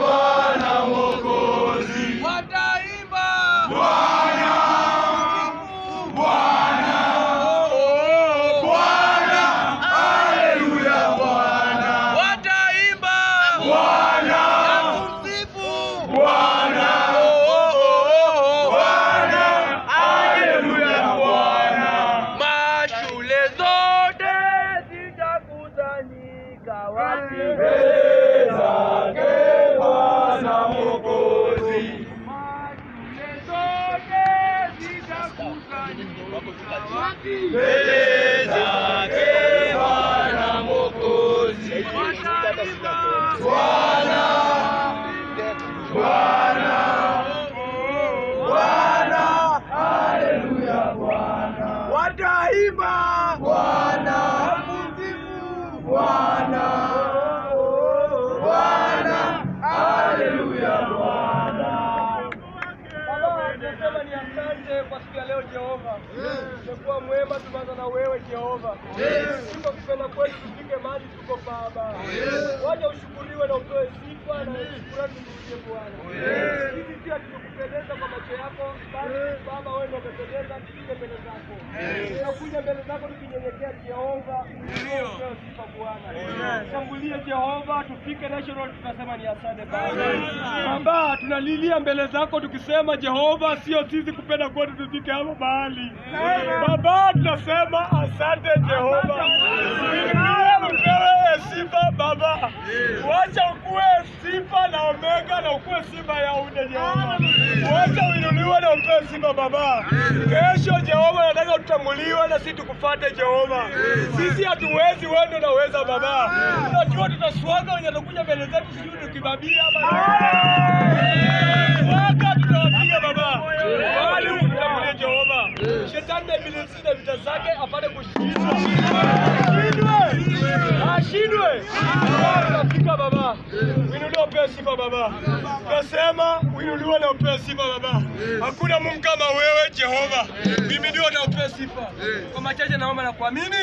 Bwana Mwokozi. Wataimba Bwana, Mungu. Bwana, oh, Bwana, haleluya Bwana. Wataimba Bwana, na kumsifu Bwana, Bwana, haleluya Bwana. Mashule zote zitakusanyika wapi? Mbele zake Bwana Mwokozi. Mashule zote zitakusanyika wapi? Mbele zake Bwana Mwokozi. Wataimba Bwana, Bwana, Bwana, haleluya Bwana. wataimba Bwana, Bwana, Bwana, haleluya Bwana. Nasema ni asante kwa siku ya leo Jehova. Umekuwa mwema, tumeanza na wewe Jehova. Tuko kupenda kwetu tufike mahali tuko Baba. Waje ushukuriwe na upewe sifa na shukrani turudie Bwana. Sisi pia tumekupendeza kwa macho yako, Baba wewe ndio mbele zako. Tunakuja mbele zako tukinyenyekea Jehova, sifa Bwana. Shambulie Jehova, tufike national, tunasema ni asante Baba. Baba, tunalilia mbele zako tukisema Jehova, sio sisi kupenda kwetu tufike hapo mahali. Baba, tunasema asante Jehova. Omega na ukuwe Simba ya ude Jehova. Wacha uinuliwe na upewe Simba Baba. Kesho Jehova, nataka tutanguliwe na sisi tukufate Jehova. Sisi hatuwezi, wewe ndio unaweza Baba. Tunajua tutaswaga wenye watakuja mbele zetu, sijui tukibabia ama Waka tutawapiga baba. Bali utangulie Jehova. Shetani na ibilisi na vita zake apate kushindwa. Upewe sifa baba. Nasema uinuliwe na upewe sifa baba. Hakuna Mungu kama wewe Jehova. Uhimidiwe na upewe sifa. Kwa machache naomba na kuamini.